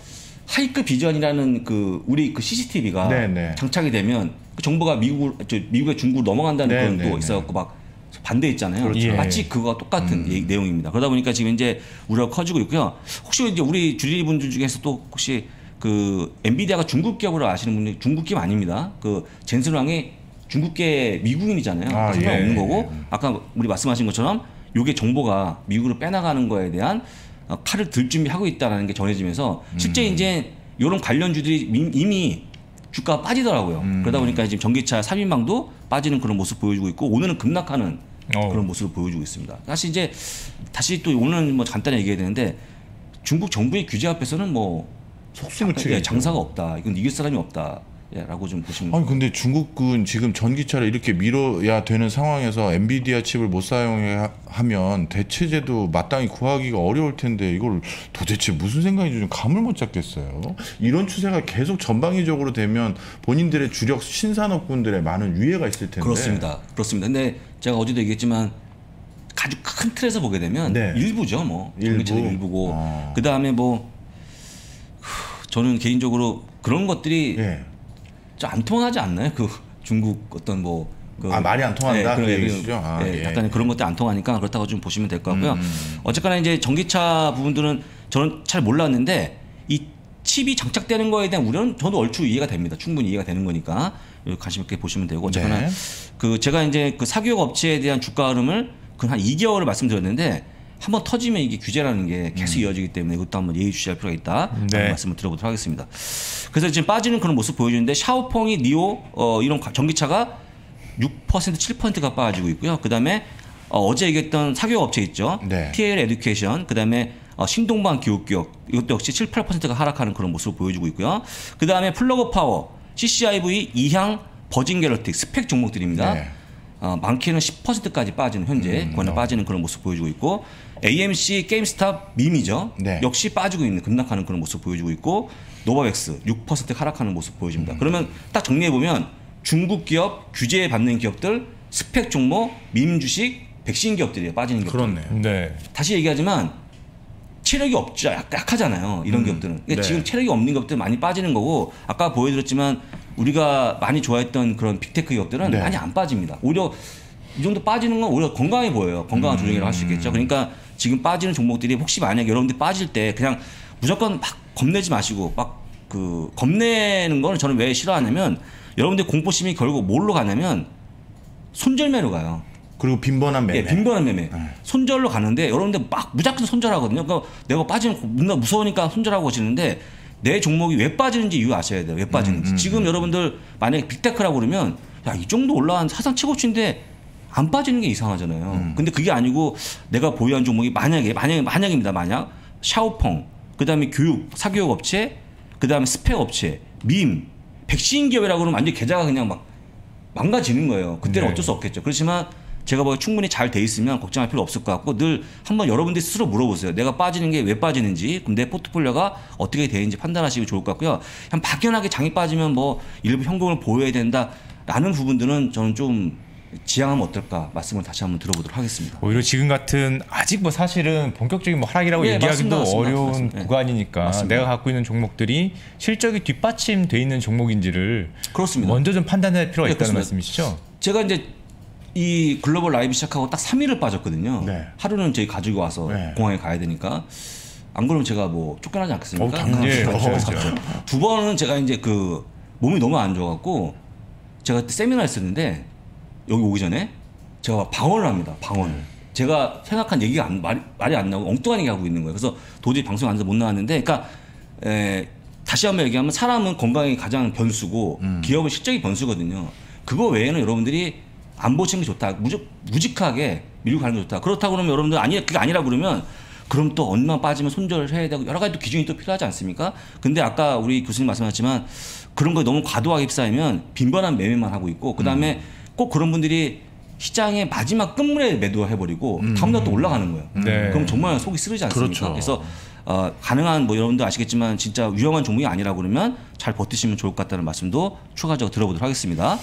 하이크 비전이라는 그 우리 그 CCTV가 네, 네. 장착이 되면 그 정보가 미국 저 미국의 중국으로 넘어간다는 네, 그런 네, 또 네. 있어갖고 막 반대했잖아요. 그렇죠. 예. 마치 그거와 똑같은 예- 내용입니다. 그러다 보니까 지금 이제 우려가 커지고 있고요. 혹시 이제 우리 주리 분들 중에서 또 혹시 그 엔비디아가 중국 기업으로 아시는 분이 중국 기업 아닙니다. 그 젠슨 왕이 중국계 미국인이잖아요. 아, 상관 예, 없는 예, 거고 아까 우리 말씀하신 것처럼 요게 정보가 미국으로 빼나가는 거에 대한 어, 칼을 들 준비하고 있다는 게 전해지면서 실제 음. 이제 이런 관련주들이 미- 이미 주가가 빠지더라고요. 음. 그러다 보니까 지금 전기차 3인방도 빠지는 그런 모습 보여주고 있고 오늘은 급락하는 어. 그런 모습을 보여주고 있습니다. 사실 이제 다시 또 오늘은 뭐 간단히 얘기해야 되는데 중국 정부의 규제 앞에서는 뭐 속수무 예. 장사가 없다. 이건 이길 사람이 없다. 예, 라고 좀 보시면 아니 근데 중국은 지금 전기차를 이렇게 밀어야 되는 상황에서 엔비디아 칩을 못 사용하면 대체제도 마땅히 구하기가 어려울 텐데 이걸 도대체 무슨 생각인지 좀 감을 못 잡겠어요. 이런 추세가 계속 전방위적으로 되면 본인들의 주력 신산업군들에 많은 유해가 있을 텐데. 그렇습니다. 그렇습니다. 근데 제가 어제도 얘기했지만 아주 큰 틀에서 보게 되면 네. 일부죠, 뭐 일부. 전기차도 일부고 어. 그 다음에 뭐 후, 저는 개인적으로 그런 것들이 예. 좀안 통하지 않나요? 그 중국 어떤 뭐 그, 아, 말이 안 통한다? 그런 그 얘기- 얘기시죠? 아, 예, 예. 약간 그런 것들이 안 통하니까 그렇다고 좀 보시면 될 것 같고요. 음. 어쨌거나 이제 전기차 부분들은 저는 잘 몰랐는데 이 칩이 장착되는 거에 대한 우려는 저도 얼추 이해가 됩니다. 충분히 이해가 되는 거니까 관심 있게 보시면 되고 어쨌거나 네. 그 제가 이제 그 사교육 업체에 대한 주가 흐름을 그 한 2개월을 말씀드렸는데 한번 터지면 이게 규제라는 게 계속 이어지기 때문에 이것도 한번 예의주시할 필요가 있다. 네. 말씀을 드려보도록 하겠습니다. 그래서 지금 빠지는 그런 모습 보여주는데 샤오펑이 니오 어, 이런 가- 전기차가 6% 7%가 빠지고 있고요. 그다음에 어, 제 얘기했던 사교육 업체 있죠. 네. TL 에듀케이션 그다음에 어, 신동방 교육기업 이것도 역시 7, 8%가 하락하는 그런 모습을 보여주고 있고요. 그다음에 플러그 파워, CCIV, 이항, 버진 갤럭틱 SPAC 종목들입니다. 네. 어, 많게는 10%까지 빠지는 현재 음, 거의 빠지는 그런 모습 보여주고 있고 AMC, 게임스탑, meme이죠. 네. 역시 빠지고 있는 급락하는 그런 모습 보여주고 있고 노바백스 6% 하락하는 모습 음. 보여집니다. 그러면 딱 정리해 보면 중국 기업 규제 받는 기업들 SPAC 종목 밈 주식 백신 기업들이 빠지는 기업들. 그렇네요. 네. 다시 얘기하지만 체력이 없죠. 약, 약하잖아요. 이런 기업들은. 그러니까 네. 지금 체력이 없는 기업들 많이 빠지는 거고 아까 보여드렸지만 우리가 많이 좋아했던 그런 빅테크 기업들은 네. 많이 안 빠집니다. 오히려 이 정도 빠지는 건 오히려 건강해 보여요. 건강한 조정이라고 할 수 있겠죠. 그러니까 지금 빠지는 종목들이 혹시 만약에 여러분들이 빠질 때 그냥 무조건 막 겁내지 마시고 막 그 겁내는 거는 저는 왜 싫어하냐면 여러분들 공포심이 결국 뭘로 가냐면 손절매로 가요. 그리고 빈번한 매매. 예, 빈번한 매매. 손절로 가는데 여러분들 막 무작정 손절하거든요. 그러니까 내가 빠지면 뭔가 무서우니까 손절하고 하시는데 내 종목이 왜 빠지는지 이유 아셔야 돼요. 왜 빠지는지. 지금 여러분들 만약에 빅테크라고 그러면 야, 이 정도 올라간 사상 최고치인데 안 빠지는 게 이상하잖아요. 근데 그게 아니고 내가 보유한 종목이 만약에 만약에 만약입니다. 만약 샤오펑, 그다음에 교육, 사교육 업체, 그다음에 스펙 업체, 밈, 백신 기업이라고 그러면 완전 계좌가 그냥 막 망가지는 거예요. 그때는 네. 어쩔 수 없겠죠. 그렇지만 제가 보기에 충분히 잘 돼 있으면 걱정할 필요 없을 것 같고 늘 한번 여러분들이 스스로 물어보세요. 내가 빠지는 게 왜 빠지는지, 그럼 내 포트폴리오가 어떻게 되는지 판단하시면 좋을 것 같고요. 그냥 막연하게 장이 빠지면 뭐 일부 현금을 보여야 된다라는 부분들은 저는 좀 지양하면 어떨까 말씀을 다시 한번 들어보도록 하겠습니다. 오히려 지금 같은 아직 뭐 사실은 본격적인 뭐 하락이라고 네, 얘기하기도 맞습니다, 맞습니다. 어려운 맞습니다. 네. 구간이니까 맞습니다. 내가 갖고 있는 종목들이 실적이 뒷받침돼 있는 종목인지를 그렇습니다. 먼저 좀 판단할 필요가 네, 있다는. 말씀이시죠? 제가 이제 이 글로벌 라이브 시작하고 딱 3일을 빠졌거든요. 네. 하루는 저희 가지고 와서 네. 공항에 가야 되니까 안 그러면 제가 뭐 쫓겨나지 않겠습니까? 어, 그렇죠. 두 번은 제가 이제 그 몸이 너무 안 좋아갖고 제가 그때 세미나 했었는데 여기 오기 전에 제가 방언을 합니다. 방언을. 제가 생각한 얘기가 안, 말이, 말이 안 나오고 엉뚱한 얘기 하고 있는 거예요. 그래서 도저히 방송 안에서 못 나왔는데, 그러니까 에, 다시 한번 얘기하면 사람은 건강이 가장 변수고 기업은 실적이 변수거든요. 그거 외에는 여러분들이 안 보시는 게 좋다. 무직, 무직하게 밀고 가는 게 좋다. 그렇다고 그러면 여러분들 아니 그게 아니라 그러면 그럼 또 얼마 빠지면 손절을 해야 되고 여러 가지 또 기준이 또 필요하지 않습니까? 근데 아까 우리 교수님 말씀하셨지만 그런 거에 너무 과도하게 휩싸이면 빈번한 매매만 하고 있고 그다음에 꼭 그런 분들이 시장의 마지막 끝물에 매도해 버리고 다음날 또 올라가는 거예요. 네. 그럼 정말 속이 쓰리지 않습니까? 그렇죠. 래서 어, 가능한 뭐 여러분도 아시겠지만 진짜 위험한 종목이 아니라 그러면 잘 버티시면 좋을 것 같다는 말씀도 추가적으로 들어보도록 하겠습니다.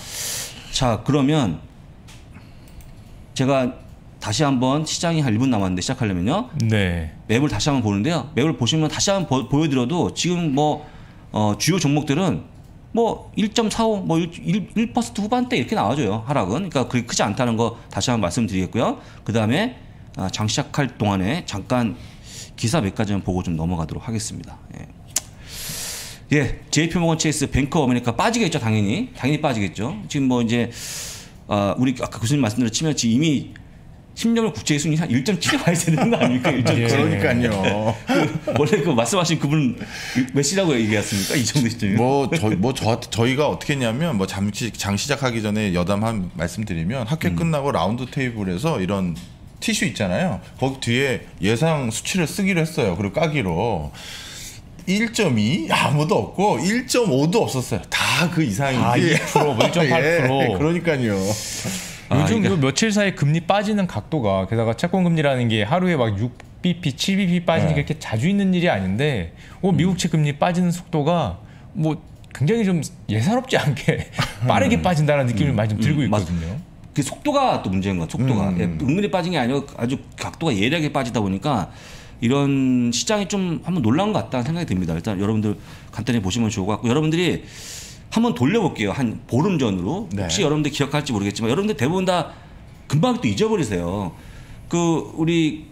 자 그러면 제가 다시 한번 시장이 한 1분 남았는데 시작하려면요. 네. 맵을 다시 한번 보는데요. 맵을 보시면 다시 한번 보, 여드려도 지금 뭐 어, 주요 종목들은 뭐 1.45, 뭐 1, 1, 1% 후반대 이렇게 나와줘요. 하락은. 그러니까 그게 크지 않다는 거 다시 한번 말씀드리겠고요. 그 다음에 아, 장 시작할 동안에 잠깐 기사 몇 가지만 보고 좀 넘어가도록 하겠습니다. 예. 예, JP모건 체이스 뱅크 어메리카 빠지겠죠, 당연히. 당연히 빠지겠죠. 지금 뭐 이제 아, 우리 아까 교수님 말씀대로 치면 지금 이미 10년물 국채 수익이 한 1.7에 와야 되는 거 아닙니까? 1.7. 예. 그러니까요. 그 원래 그 말씀하신 그분 몇 시라고 얘기했습니까? 이 정도 시점이면. 뭐 저희 뭐 저 저희가 어떻게 했냐면 뭐 잠시 장 시작하기 전에 여담 한 말씀드리면 학회 끝나고 round table에서 이런 티슈 있잖아요. 거기 뒤에 예상 수치를 쓰기로 했어요. 그리고 까기로 1.2 아무도 없고 1.5도 없었어요. 다 그 이상이지. 아, 2%, 뭐 1.8%. 예, 그러니까요. 아, 요즘 그러니까- 요 며칠 사이 금리 빠지는 각도가 게다가 채권 금리라는 게 하루에 막 6bp, 7bp 빠지는 게 네. 이렇게 자주 있는 일이 아닌데 어, 미국채 금리 빠지는 속도가 뭐 굉장히 좀 예사롭지 않게 빠르게 빠진다는 느낌을 많이 좀 들고 음, 맞- 있거든요. 그 속도가 또 문제인 거야. 속도가 음. 예, 은근히 빠진 게 아니고 아주 각도가 예리하게 빠지다 보니까 이런 시장이 좀 한번 놀란 것 같다는 생각이 듭니다. 일단 여러분들 간단히 보시면 좋을 것 같고 여러분들이 한번 돌려볼게요. 한 보름 전으로 네. 혹시 여러분들 기억할지 모르겠지만 여러분들 대부분 다 금방 또 잊어버리세요. 그 우리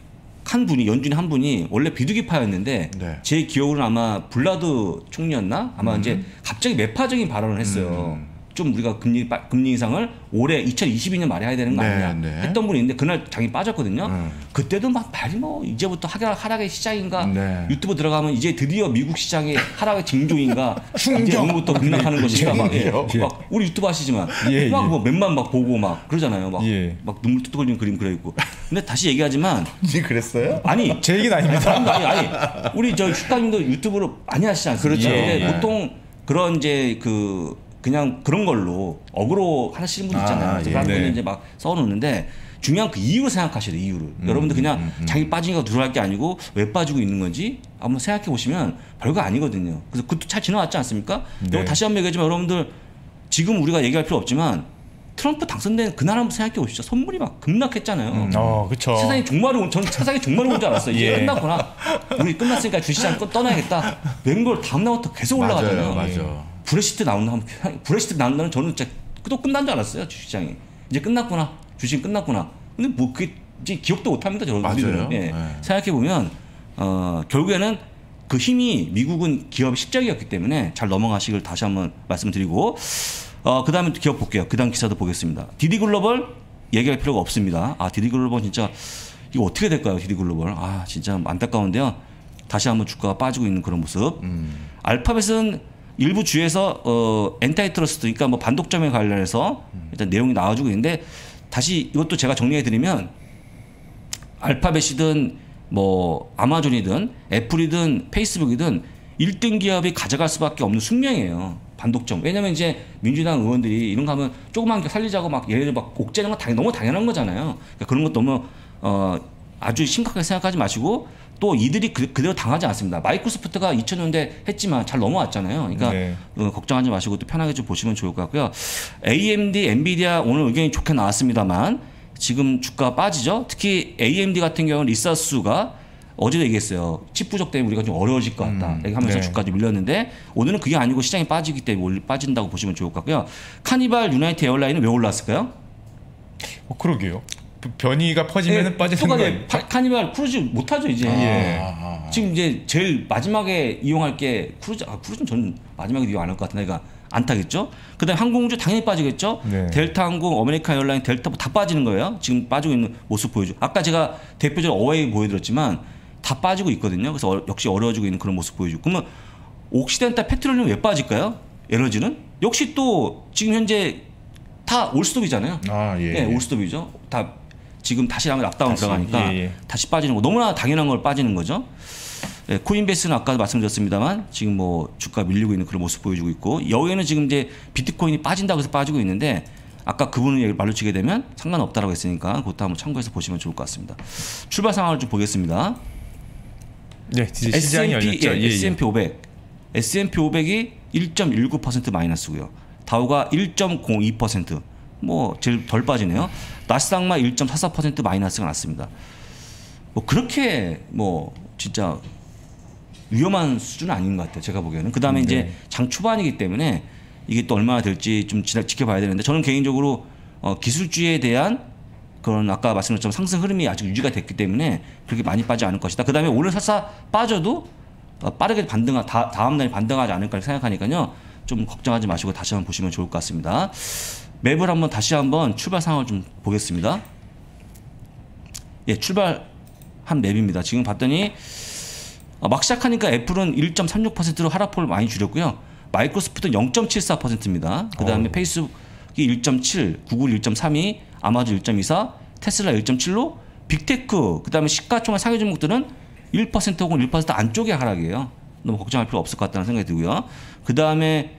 한 분이 연준이 한 분이 원래 비둘기파였는데 네. 제 기억으로는 아마 블라드 총리였나 아마 이제 갑자기 매파적인 발언을 했어요. 좀 우리가 금리 빠- 금리 인상을 올해 2022년 말에 해야 되는 거 네, 아니냐 네. 했던 분이 있는데 그날 장이 빠졌거든요. 음. 그때도 막 말이 뭐 이제부터 하락 하락의 시작인가 네. 유튜브 들어가면 이제 드디어 미국 시장의 하락의 징조인가 이제 오늘부터 급락하는 것인가 막, 예. 예. 막 우리 유튜브 하시지만 예, 막 예. 뭐 몇만 막 보고 막 그러잖아요. 막, 예. 막 눈물 뚝뚝 흘리는 그림 그려 있고. 근데 다시 얘기하지만 니 그랬어요? 아니 제 얘기는 아닙니다. 아니, 아니, 아니 우리 저 슈타님도 유튜브로 많이 하시지 않습니까? 그렇죠. 근데 예. 보통 그런 이제 그 그냥 그런 걸로 어그로 하시는 분 있잖아요. 아, 그래서 예. 그런 분이 네. 이제 막 써놓는데 중요한 그 이유를 생각하시래 이유를. 음, 여러분들 그냥 자기 빠지니까 들어갈 게 아니고 왜 빠지고 있는 건지 한번 생각해 보시면 별거 아니거든요. 그래서 그것도 잘 지나갔지 않습니까? 네. 여러분 다시 한번 얘기하지만 여러분들 지금 우리가 얘기할 필요 없지만 트럼프 당선된 그날 한번 생각해 보시죠. 선물이 막 급락했잖아요. 어, 그렇죠. 세상이 종말이 온, 저는 세상이 종말이 온 줄 알았어요. 이제 예. 끝났구나. 우리 끝났으니까 주식시장 꺼- 떠나야겠다. 웬걸 다음날부터 계속 올라가잖아요. 맞아요, 맞아. 브렉시트 나온다면 브렉시트 나온다면 저는 진짜 또 끝난 줄 알았어요. 주식시장이 이제 끝났구나. 주식 끝났구나. 근데 뭐 그게 이제 기억도 못합니다. 저는 맞아요. 예. 네. 생각해 보면 어, 결국에는 그 힘이 미국은 기업의 실적이었기 때문에 잘 넘어가시길 다시 한번 말씀드리고 어, 그 다음에 기업 볼게요. 그 다음 기사도 보겠습니다. 디디 글로벌 얘기할 필요가 없습니다. 아, 디디 글로벌 진짜 이거 어떻게 될까요? 디디 글로벌. 아, 진짜 안타까운데요. 다시 한번 주가가 빠지고 있는 그런 모습. 알파벳은 일부 주에서 어, antitrust, 그러니까 뭐 반독점에 관련해서 일단 내용이 나와주고 있는데 다시 이것도 제가 정리해 드리면 알파벳이든 뭐 아마존이든 애플이든 페이스북이든 1등 기업이 가져갈 수밖에 없는 숙명이에요. 반독점. 왜냐면 이제 민주당 의원들이 이런 거 하면 조그만 게 살리자고 막 얘네들 막 옥죄는 건 당연, 너무 당연한 거잖아요. 그러니까 그런 것 너무 어 아주 심각하게 생각하지 마시고 또 이들이 그, 그대로 당하지 않습니다. 마이크로소프트가 2000년대 했지만 잘 넘어왔잖아요. 그러니까 네. 어, 걱정하지 마시고 또 편하게 좀 보시면 좋을 것 같고요. AMD, 엔비디아 오늘 의견이 좋게 나왔습니다만 지금 주가 빠지죠. 특히 AMD 같은 경우는 리사수가 어제도 얘기했어요. 칩 부족 때문에 우리가 좀 어려워질 것 같다. 얘기하면서 네. 주가 좀 밀렸는데 오늘은 그게 아니고 시장이 빠지기 때문에 빠진다고 보시면 좋을 것 같고요. 카니발 유나이트 에어라인은 왜 올랐을까요? 어, 그러게요. 그 변이가 퍼지면 예, 빠지는 또거 가게 아니에요? 파- 카니발 크루즈 못하죠 이제. 예. 아, 지금 이제 제일 마지막에 이용할 게 크루즈. 아 크루즈는 저는 마지막에 이용 안 할 것 같은데 그러니까 안 타겠죠. 그다음에 항공주 당연히 빠지겠죠. 네. 델타 항공, 아메리카 에어라인, 델타 다 빠지는 거예요. 지금 빠지고 있는 모습 보여줘. 아까 제가 대표적으로 어웨이 보여드렸지만 다 빠지고 있거든요. 그래서 어- 역시 어려워지고 있는 그런 모습 보여주고. 그러면 옥시덴탈 페트롤리움 왜 빠질까요? 에너지는 역시 또 지금 현재 다 올스톱이잖아요. 아, 예. 네, 올스톱이죠. 다 지금 다시 lockdown 다시, 들어가니까 예, 예. 다시 빠지는 거 너무나 당연한 걸 빠지는 거죠. 예, 코인베이스는 아까도 말씀드렸습니다만 지금 뭐 주가 밀리고 있는 그런 모습 보여주고 있고 여기에는 지금 이제 비트코인이 빠진다고 해서 빠지고 있는데 아까 얘기 말로 치게 되면 상관없다라고 했으니까 그것도 한번 참고해서 보시면 좋을 것 같습니다. 출발 상황을 좀 보겠습니다. 네, 이제 시장이 열렸죠. 예, 예, 예. S&P 500. S&P 500이 1.19% 마이너스고요. 다우가 1.02%. 뭐 제일 덜 빠지네요. 나스닥만 1.44% 마이너스가 났습니다. 뭐 그렇게 뭐 진짜 위험한 수준은 아닌 것 같아요. 제가 보기에는. 그 다음에 이제 네. 장 초반이기 때문에 이게 또 얼마나 될지 좀 지나, 지켜봐야 되는데 저는 개인적으로 어, 기술주에 대한 그런 아까 말씀드렸지만 상승 흐름이 아직 유지가 됐기 때문에 그렇게 많이 빠지지 않을 것이다. 그 다음에 오늘 살짝 빠져도 어, 빠르게 반등하 다, 다음 날 반등하지 않을까 생각하니까요. 좀 걱정하지 마시고 다시 한번 보시면 좋을 것 같습니다. 맵을 한번 다시 한번 출발 상황을 좀 보겠습니다. 예, 출발한 맵입니다. 지금 봤더니 어, 막 시작하니까 애플은 1.36%로 하락폭을 많이 줄였고요. 마이크로소프트는 0.74%입니다. 그 다음에 어. 페이스북이 1.7, 구글 1.32, 아마존 1.24, 테슬라 1.7로 빅테크, 그 다음에 시가총액 상위 종목들은 1% 혹은 1% 안쪽의 하락이에요. 너무 걱정할 필요 없을 것 같다는 생각이 들고요. 그 다음에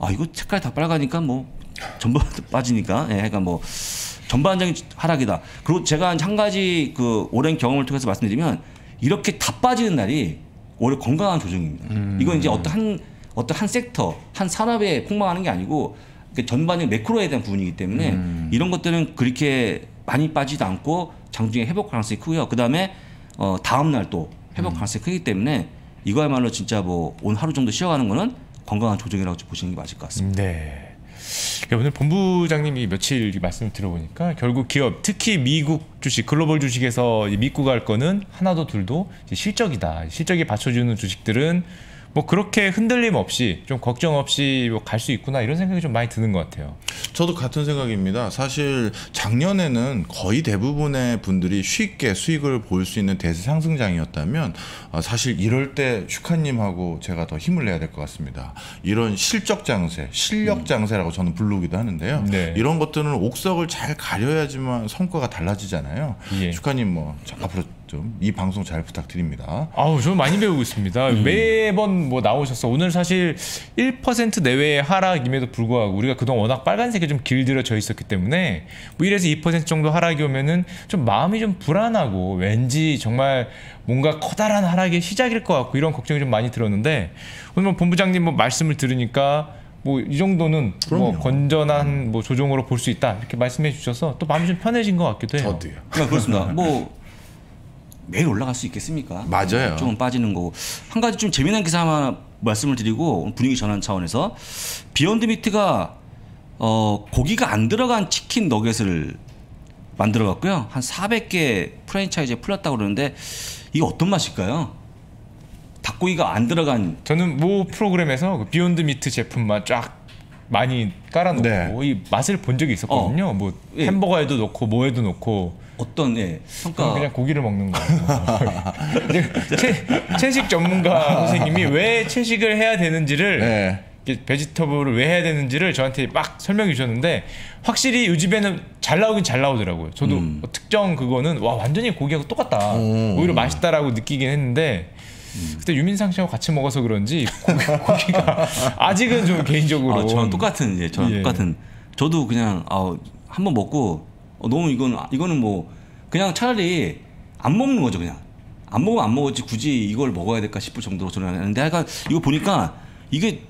아 이거 색깔이 다 빨가니까 뭐 전부 빠지니까 예, 그러니까 뭐 전반적인 하락이다. 그리고 제가 한 가지 그 오랜 경험을 통해서 말씀드리면 이렇게 다 빠지는 날이 오히려 건강한 조정입니다. 이건 이제 어떤 한 어떤 한 섹터, 한 산업에 폭망하는 게 아니고 그 전반적인 매크로에 대한 부분이기 때문에 이런 것들은 그렇게 많이 빠지도 않고 장중에 회복 가능성이 크고요. 그 다음에 어, 다음 날 또 회복 가능성이 크기 때문에 이거야말로 진짜 뭐 오늘 하루 정도 쉬어가는 거는 건강한 조정이라고 좀 보시는 게 맞을 것 같습니다. 네. 그러니까 오늘 본부장님이 며칠 이 말씀을 들어보니까 결국 기업 특히 미국 주식 글로벌 주식에서 이 믿고 갈 거는 하나도 둘도 실적이다. 실적이 받쳐주는 주식들은 뭐 그렇게 흔들림 없이 좀 걱정 없이 뭐 갈 수 있구나 이런 생각이 좀 많이 드는 것 같아요. 저도 같은 생각입니다. 사실 작년에는 거의 대부분의 분들이 쉽게 수익을 볼 수 있는 대세 상승장이었다면 아, 사실 이럴 때 슈카님하고 제가 더 힘을 내야 될 것 같습니다. 이런 실적 장세, 실력 장세라고 저는 부르기도 하는데요. 네. 이런 것들은 옥석을 잘 가려야지만 성과가 달라지잖아요. 예. 슈카님 뭐 자, 앞으로 좀 이 방송 잘 부탁드립니다. 아우 저는 많이 배우고 있습니다. 매번 뭐 나오셨어. 오늘 사실 1% 내외의 하락임에도 불구하고 우리가 그동안 워낙 빨간색이 좀 길들여져 있었기 때문에 뭐 1에서 2% 정도 하락이 오면은 좀 마음이 좀 불안하고 왠지 정말 뭔가 커다란 하락의 시작일 것 같고 이런 걱정이 좀 많이 들었는데 오늘 뭐 본부장님 뭐 말씀을 들으니까 뭐이 정도는 뭐 그럼요. 건전한 뭐 조정으로 볼 수 있다 이렇게 말씀해 주셔서 또 마음이 좀 편해진 것 같기도 해요. 저도요. 그러니까 그렇습니다. 뭐 매일 올라갈 수 있겠습니까? 맞아요. 조금 빠지는 거고 한 가지 좀 재미난 기사 하나 말씀을 드리고 분위기 전환 차원에서 비욘드 미트가 어 고기가 안 들어간 치킨 너겟을 만들어 갖고요 한 400개 프랜차이즈에 풀렸다고 그러는데 이게 어떤 맛일까요? 닭고기가 안 들어간 저는 모 프로그램에서 그 비욘드 미트 제품만 쫙 많이 깔아놓고 네. 이 맛을 본 적이 있었거든요. 뭐 예. 햄버거에도 넣고 뭐에도 넣고 어떤 예, 평가 그냥 고기를 먹는 거예요. 채, 채식 전문가 선생님이 왜 채식을 해야 되는지를 네. 이렇게 베지터블을 왜 해야 되는지를 저한테 막 설명해 주셨는데 확실히 요즘에는 잘 나오긴 잘 나오더라고요. 저도 음. 뭐 특정 그거는 와 완전히 고기하고 똑같다. 오 히려 맛있다라고 느끼긴 했는데 그때 유민상 씨하고 같이 먹어서 그런지 고기, 고기가 아직은 좀 개인적으로 아, 저는 똑같은 예, 저는 예. 똑같은 저도 그냥 아, 한번 먹고 어, 너무 이건 이거는 뭐 그냥 차라리 안 먹는 거죠 그냥 안 먹으면 안 먹었지 굳이 이걸 먹어야 될까 싶을 정도로 저는 하는데 하여간 이거 보니까 이게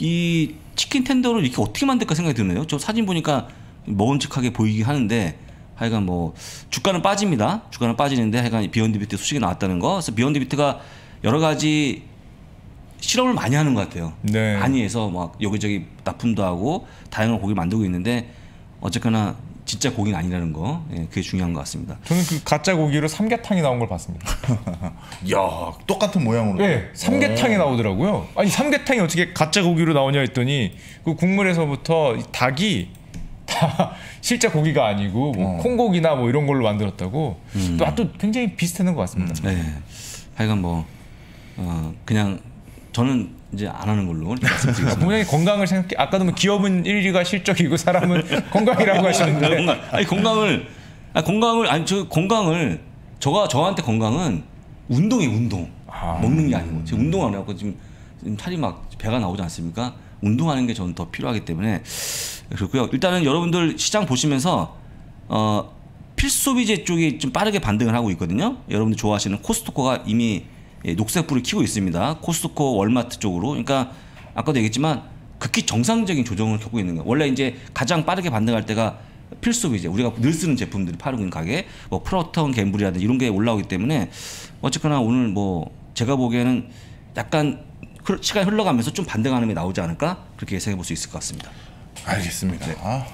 이 치킨 텐더를 이렇게 어떻게 만들까 생각이 드네요. 저 사진 보니까 먹음직하게 보이긴 하는데 하여간 뭐 주가는 빠집니다. 주가는 빠지는데 하여간 비욘드 미트 소식이 나왔다는 거. 그래서 비욘드 미트가 여러 가지 실험을 많이 하는 것 같아요. 네. 많이 해서 막 여기저기 납품도 하고 다양한 고기를 만들고 있는데 어쨌거나 진짜 고기는 아니라는 거 예, 그게 중요한 것 같습니다. 저는 그 가짜 고기로 삼계탕이 나온 걸 봤습니다. 야 똑같은 모양으로. 네, 삼계탕이 나오더라고요. 아니 삼계탕이 어떻게 가짜 고기로 나오냐 했더니 그 국물에서부터 이 닭이 다 실제 고기가 아니고 뭐 콩고기나 뭐 이런 걸로 만들었다고 또 맛도 굉장히 비슷했는 것 같습니다. 네. 하여간 뭐 어, 그냥 저는 이제 안 하는 걸로. 본인이 건강을 생각해 아까도 뭐 기업은 1위가 실적이고 사람은 건강이라고 하시는데 건강, 아니 건강을 아, 건강을 아니 저 건강을 저가 저한테 건강은 운동이 운동 아. 먹는 게 아니고 지금 운동 안 해갖고 지금, 지금 살이 막 배가 나오지 않습니까? 운동하는 게 저는 더 필요하기 때문에 그렇고요. 일단은 여러분들 시장 보시면서 어 필소비재 쪽이 좀 빠르게 반등을 하고 있거든요. 여러분들 좋아하시는 코스트코가 이미 예, 녹색불을 켜고 있습니다. 코스트코, 월마트 쪽으로. 그러니까 아까도 얘기했지만 극히 정상적인 조정을 켜고 있는 거예요. 원래 이제 가장 빠르게 반등할 때가 필수비재 우리가 늘 쓰는 제품들이 팔고 있는 가게 뭐 프로턴 갬블이라든지 이런 게 올라오기 때문에 어쨌거나 오늘 뭐 제가 보기에는 약간 흘- 시간이 흘러가면서 좀 반등하는 게 나오지 않을까 그렇게 예상해 볼 수 있을 것 같습니다. 알겠습니다. 아,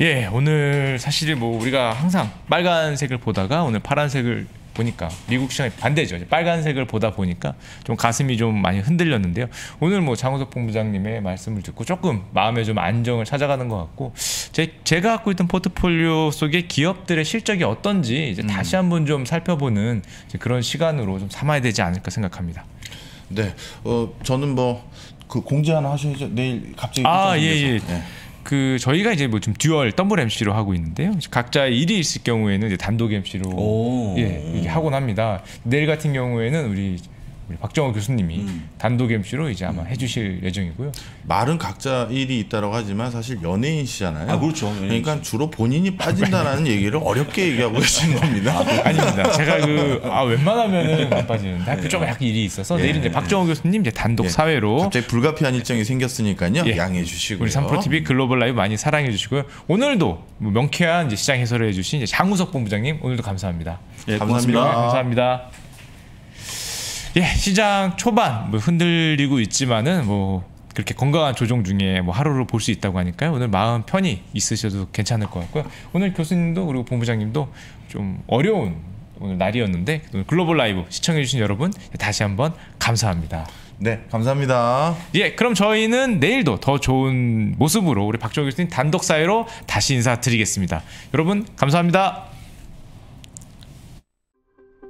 예, 오늘 사실 뭐 우리가 항상 빨간색을 보다가 오늘 파란색을 보니까 미국 시장이 반대죠. 빨간색을 보다 보니까 좀 가슴이 좀 많이 흔들렸는데요. 오늘 뭐 장우석 본부장님의 말씀을 듣고 조금 마음에 좀 안정을 찾아가는 것 같고 제, 제가 갖고 있던 포트폴리오 속에 기업들의 실적이 어떤지 이제 다시 한번 좀 살펴보는 그런 시간으로 좀 삼아야 되지 않을까 생각합니다. 네. 어 저는 뭐 그 공지 하나 하셔야죠. 내일 갑자기 아, 회사 예. 예. 그 저희가 이제 뭐 좀 dual 더블 MC로 하고 있는데요. 각자 일이 있을 경우에는 이제 단독 MC로 오. 예 하곤 합니다. 내일 같은 경우에는 우리 박정호 교수님이 단독 MC로 이제 아마 해주실 예정이고요. 말은 각자 일이 있다라고 하지만 사실 연예인시잖아요. 아, 그렇죠. 연예인이시죠. 그러니까 주로 본인이 빠진다라는 얘기를 어렵게 얘기하고 계신 겁니다. 아 닙니다. 제가 그아 웬만하면은 안 빠지는데 학교 쪽에 약간 일이 있어서 내일 이제 박정호 교수님 이제 단독 예. 사회로 갑자기 불가피한 일정이 생겼으니까요. 예. 양해해 주시고요. 우리 삼프로 TV 글로벌 라이브 많이 사랑해 주시고요. 오늘도 뭐 명쾌한 이제 시장 해설을 해주신 이제 장우석 본부장님 오늘도 감사합니다. 예, 감사합니다. 네, 감사합니다. 예, 시장 초반 뭐 흔들리고 있지만은 뭐 그렇게 건강한 조정 중에 뭐 하루를 볼 수 있다고 하니까요. 오늘 마음 편히 있으셔도 괜찮을 것 같고요. 오늘 교수님도 그리고 본부장님도 좀 어려운 오늘 날이었는데 오늘 글로벌 라이브 시청해주신 여러분 다시 한번 감사합니다. 네, 감사합니다. 예, 그럼 저희는 내일도 더 좋은 모습으로 우리 박정호 교수님 단독 사회로 다시 인사드리겠습니다. 여러분 감사합니다.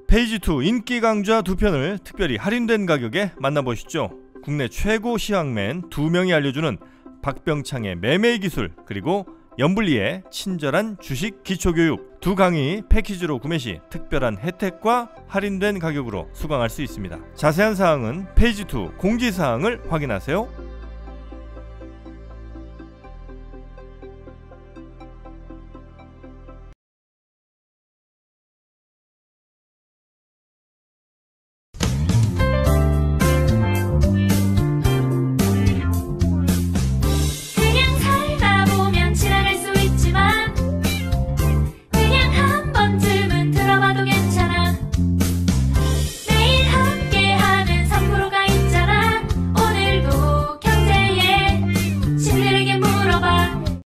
페이지 2 인기 강좌 두 편을 특별히 할인된 가격에 만나보시죠. 국내 최고 시황맨 두 명이 알려주는 박병창의 매매 기술 그리고 연불리의 친절한 주식 기초교육 두 강의 패키지로 구매 시 특별한 혜택과 할인된 가격으로 수강할 수 있습니다. 자세한 사항은 페이지 2 공지사항을 확인하세요.